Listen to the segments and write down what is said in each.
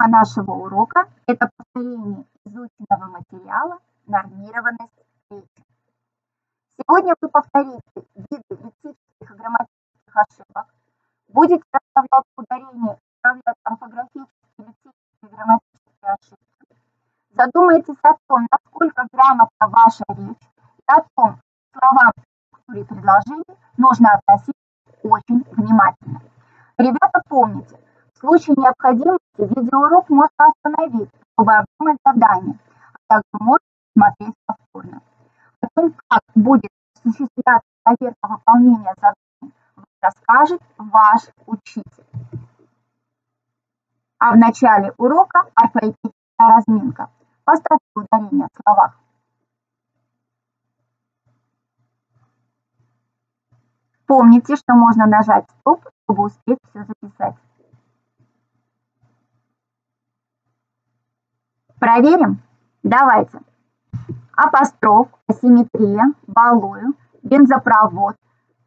Тема нашего урока – это повторение изученного материала «Нормированность речи». Сегодня вы повторите виды лексических и грамматических ошибок, будете расставлять ударения, исправлять орфографические, лексические и грамматические ошибки. Задумайтесь о том, насколько грамотна ваша речь и о том, словам и предложений нужно относиться очень внимательно. Ребята, помните, в случае необходимости видеоурок можно остановить, чтобы обдумать задание, а также можно смотреть повторно. О том, как будет осуществляться проверка выполнения задания, расскажет ваш учитель. А в начале урока орфоэпическая разминка. Поставьте ударение в словах. Помните, что можно нажать стоп, чтобы успеть все записать. Проверим? Давайте. Апостроф, асимметрия, балую, бензопровод.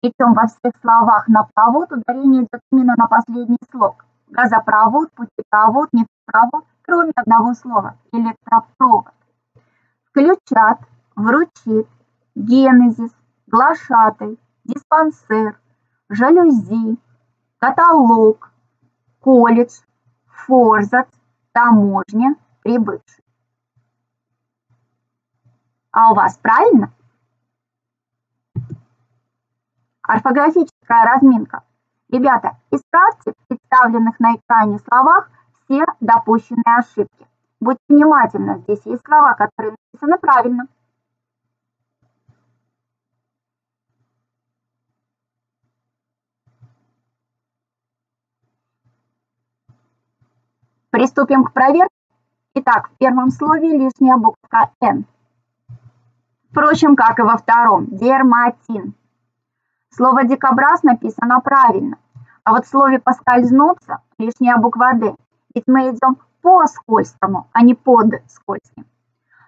Причем во всех словах на провод ударение идет именно на последний слог. Газопровод, путепровод, нефтепровод, кроме одного слова – электропровод. Включат, вручит, генезис, глашатай, диспансер, жалюзи, каталог, колледж, форзац, таможня, прибывший. А у вас правильно? Орфографическая разминка. Ребята, исправьте в представленных на экране словах все допущенные ошибки. Будьте внимательны, здесь есть слова, которые написаны правильно. Приступим к проверке. Итак, в первом слове лишняя буква «Н». Впрочем, как и во втором, дерматин. Слово «дикобраз» написано правильно, а вот в слове «поскользнуться» лишняя буква «Д», ведь мы идем по скользкому, а не под скользким.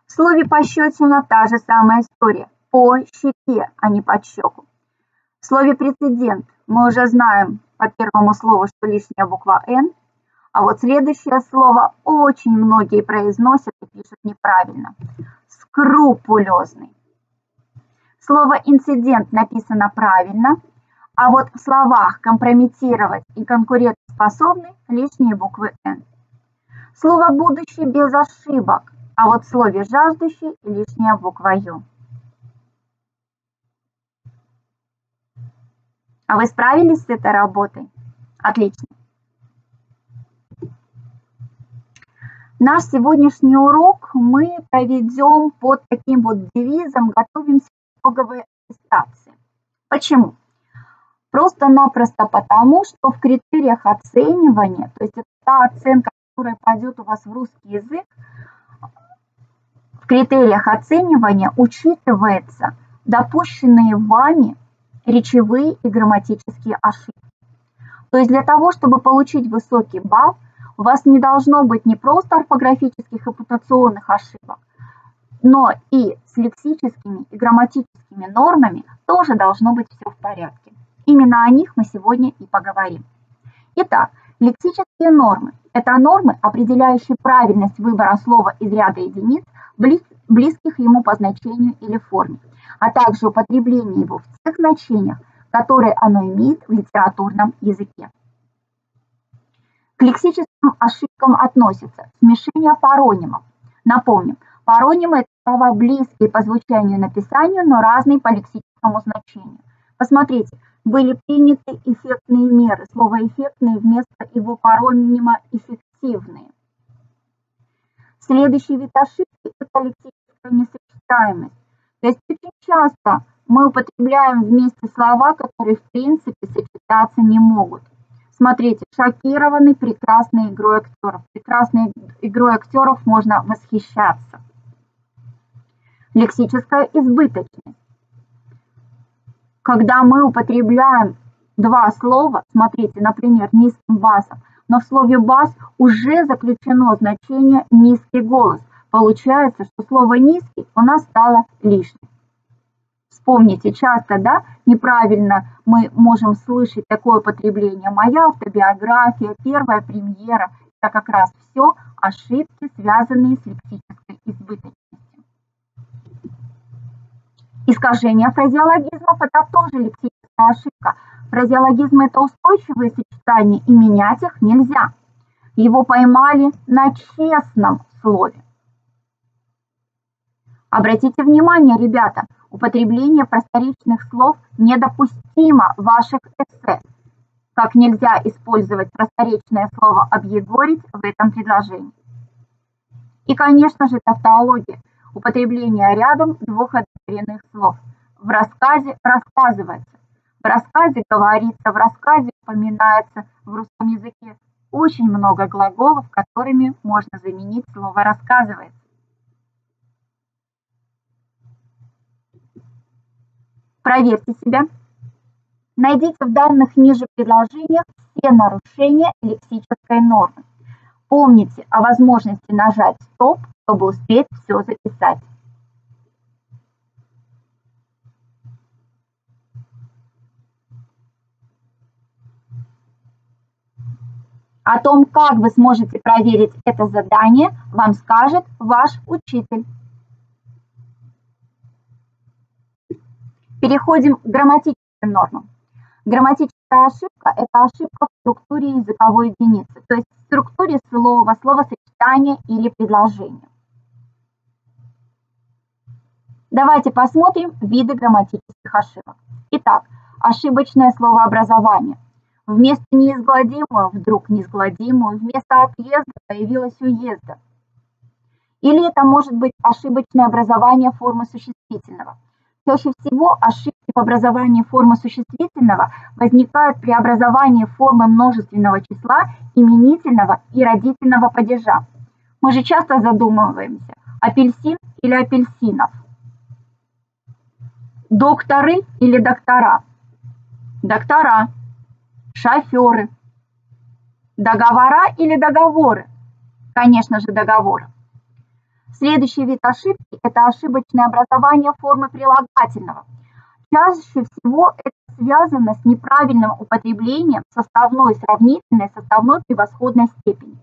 В слове «пощечина» та же самая история, по щеке, а не под щеку. В слове «прецедент» мы уже знаем по первому слову, что лишняя буква «Н», а вот следующее слово очень многие произносят и пишут неправильно. Скрупулезный. Слово «инцидент» написано правильно, а вот в словах «компрометировать» и «конкурентоспособный» лишние буквы «н». Слово «будущий» без ошибок, а вот в слове «жаждущий» лишняя буква «ю». А вы справились с этой работой? Отлично. Наш сегодняшний урок мы проведем под таким вот девизом «Готовимся к итоговой аттестации». Почему? Просто-напросто потому, что в критериях оценивания, то есть это та оценка, которая пойдет у вас в русский язык, в критериях оценивания учитывается допущенные вами речевые и грамматические ошибки. То есть для того, чтобы получить высокий балл, у вас не должно быть не просто орфографических и пунктуационных ошибок, но и с лексическими и грамматическими нормами тоже должно быть все в порядке. Именно о них мы сегодня и поговорим. Итак, лексические нормы – это нормы, определяющие правильность выбора слова из ряда единиц, близких ему по значению или форме, а также употребление его в тех значениях, которые оно имеет в литературном языке. К лексическим ошибкам относятся смешение паронимов. Напомним, паронимы – это слова близкие по звучанию и написанию, но разные по лексическому значению. Посмотрите, были приняты эффектные меры. Слово «эффектные» вместо его паронима «эффективные». Следующий вид ошибки – это лексическая несочетаемость. То есть очень часто мы употребляем вместе слова, которые в принципе сочетаться не могут. Смотрите, шокированный прекрасной игрой актеров. Прекрасной игрой актеров можно восхищаться. Лексическая избыточность. Когда мы употребляем два слова, смотрите, например, низким басом, но в слове бас уже заключено значение низкий голос. Получается, что слово низкий у нас стало лишним. Вспомните, часто, да, неправильно мы можем слышать такое употребление. Моя автобиография, первая премьера это как раз все ошибки, связанные с лексической избыточностью. Искажение фразеологизмов – это тоже лексическая ошибка. Фразеологизмы – это устойчивые сочетания, и менять их нельзя. Его поймали на честном слове. Обратите внимание, ребята, употребление просторечных слов недопустимо в ваших эссе. Как нельзя использовать просторечное слово «объегорить» в этом предложении. И, конечно же, тавтология. Употребление рядом двух однокоренных слов. В рассказе рассказывается. В рассказе говорится, в рассказе упоминается в русском языке очень много глаголов, которыми можно заменить слово «рассказывается». Проверьте себя. Найдите в данных ниже предложениях все нарушения лексической нормы. Помните о возможности нажать «Стоп», чтобы успеть все записать. О том, как вы сможете проверить это задание, вам скажет ваш учитель. Переходим к грамматическим нормам. Грамматическая ошибка – это ошибка в структуре языковой единицы, то есть в структуре слова, словосочетания или предложения. Давайте посмотрим виды грамматических ошибок. Итак, ошибочное словообразование. Вместо неизгладимого вдруг неизгладимую, вместо отъезда появилось уезда. Или это может быть ошибочное образование формы существительного – Чаще всего ошибки в образовании формы существительного возникают при образовании формы множественного числа именительного и родительного падежа. Мы же часто задумываемся, апельсин или апельсинов, докторы или доктора, доктора, шоферы, договора или договоры, конечно же договоры. Следующий вид ошибки – это ошибочное образование формы прилагательного. Чаще всего это связано с неправильным употреблением составной сравнительной, составной превосходной степени.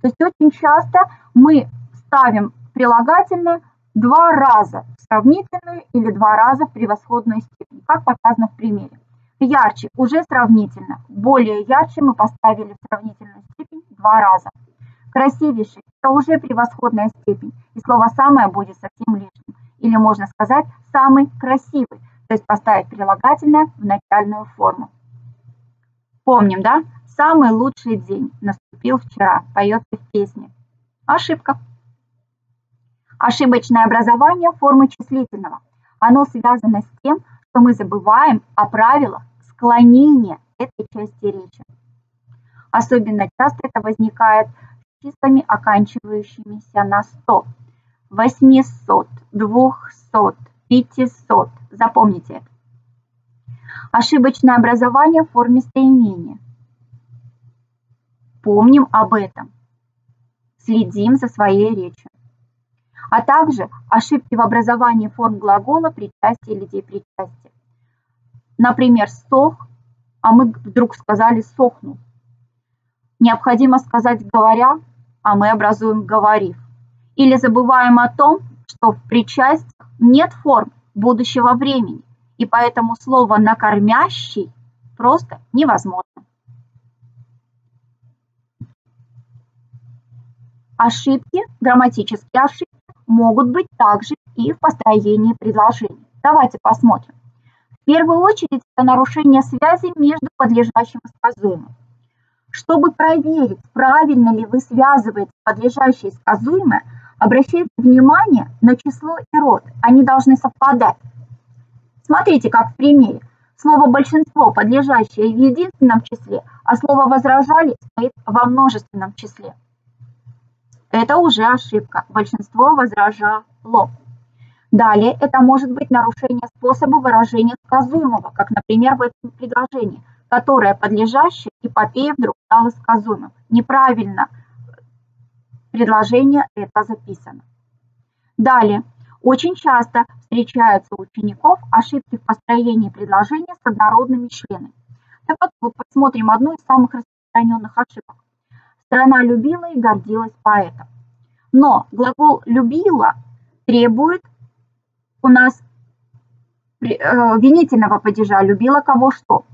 То есть очень часто мы ставим прилагательное два раза в сравнительную или два раза в превосходную степень, как показано в примере. Ярче уже сравнительно, более ярче мы поставили в сравнительную степень два раза. Красивейший – это уже превосходная степень, и слово «самое» будет совсем лишним. Или можно сказать «самый красивый», то есть поставить прилагательное в начальную форму. Помним, да? «Самый лучший день наступил вчера», поется в песне. Ошибка. Ошибочное образование формы числительного. Оно связано с тем, что мы забываем о правилах склонения этой части речи. Особенно часто это возникает числами, оканчивающимися на 100. 800, 200, 500. Запомните это. Ошибочное образование в форме местоимения. Помним об этом. Следим за своей речью. А также ошибки в образовании форм глагола причастия или депричастия. Например, сох, а мы вдруг сказали сохну. Необходимо сказать говоря, а мы образуем говорив. Или забываем о том, что в причастиях нет форм будущего времени, и поэтому слово «накормящий» просто невозможно. Ошибки, грамматические ошибки могут быть также и в построении предложений. Давайте посмотрим. В первую очередь это нарушение связи между подлежащим и сказуемым. Чтобы проверить, правильно ли вы связываете подлежащее и сказуемое, обращайте внимание на число и род. Они должны совпадать. Смотрите, как в примере. Слово «большинство» подлежащее в единственном числе, а слово «возражали» стоит во множественном числе. Это уже ошибка. Большинство возражало. Далее это может быть нарушение способа выражения сказуемого, как, например, в этом предложении которое подлежащее эпопее вдруг стало сказуемым. Неправильно предложение это записано. Далее. Очень часто встречаются у учеников ошибки в построении предложения с однородными членами. Так вот, вот посмотрим одну из самых распространенных ошибок. Страна любила и гордилась поэтом. Но глагол «любила» требует у нас э, винительного падежа «любила кого что».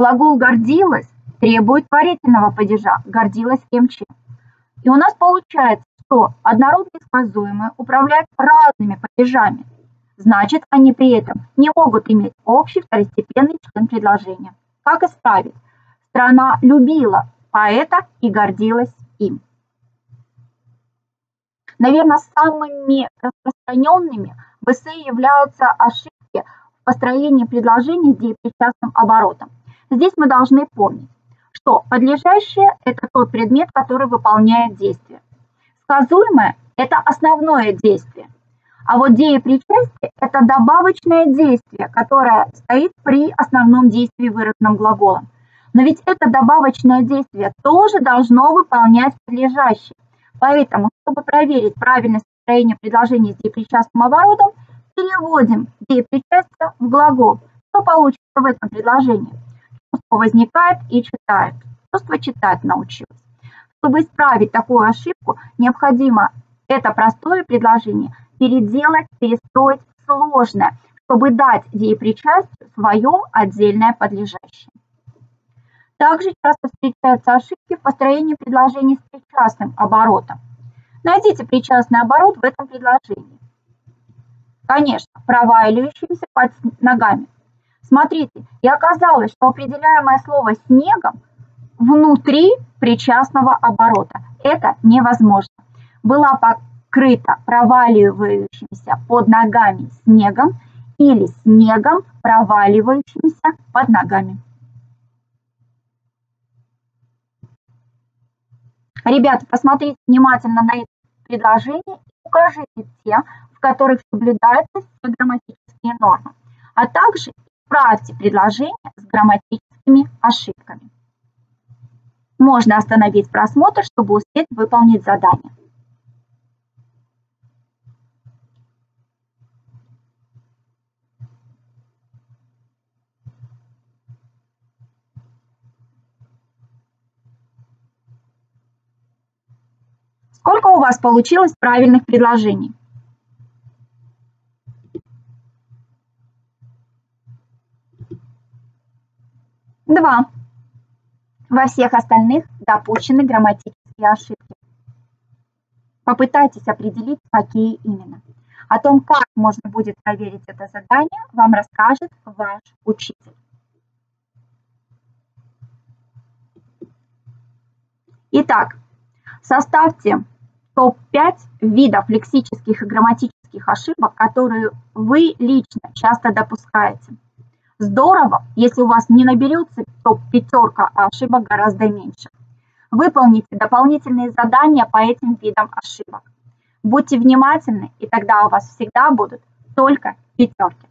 Глагол «гордилась» требует творительного падежа «гордилась кем чем». И у нас получается, что однородные сказуемые управляют разными падежами. Значит, они при этом не могут иметь общий второстепенный член предложения. Как исправить? Страна любила поэта и гордилась им. Наверное, самыми распространенными в эссе являются ошибки в построении предложений с деепричастным оборотом. Здесь мы должны помнить, что подлежащее – это тот предмет, который выполняет действие. Сказуемое – это основное действие. А вот деепричастие – это добавочное действие, которое стоит при основном действии, выраженном глаголом. Но ведь это добавочное действие тоже должно выполнять подлежащее. Поэтому, чтобы проверить правильность строения предложения с деепричастным оборотом, переводим деепричастие в глагол. Что получится в этом предложении? Чувство возникает и читает. Чувство читать научилось. Чтобы исправить такую ошибку, необходимо это простое предложение переделать, перестроить сложное, чтобы дать деепричастию свое отдельное подлежащее. Также часто встречаются ошибки в построении предложений с причастным оборотом. Найдите причастный оборот в этом предложении. Конечно, проваливающимся под ногами. Смотрите, и оказалось, что определяемое слово «снегом» внутри причастного оборота. Это невозможно. Была покрыта проваливающимся под ногами снегом или снегом, проваливающимся под ногами. Ребята, посмотрите внимательно на эти предложения и укажите те, в которых соблюдаются все грамматические нормы, а также исправьте предложения с грамматическими ошибками. Можно остановить просмотр, чтобы успеть выполнить задание. Сколько у вас получилось правильных предложений? Два. Во всех остальных допущены грамматические ошибки. Попытайтесь определить, какие именно. О том, как можно будет проверить это задание, вам расскажет ваш учитель. Итак, Составьте топ-5 видов лексических и грамматических ошибок, которые вы лично часто допускаете. Здорово, если у вас не наберется топ-пятерка, а ошибок гораздо меньше. Выполните дополнительные задания по этим видам ошибок. Будьте внимательны, и тогда у вас всегда будут только пятерки.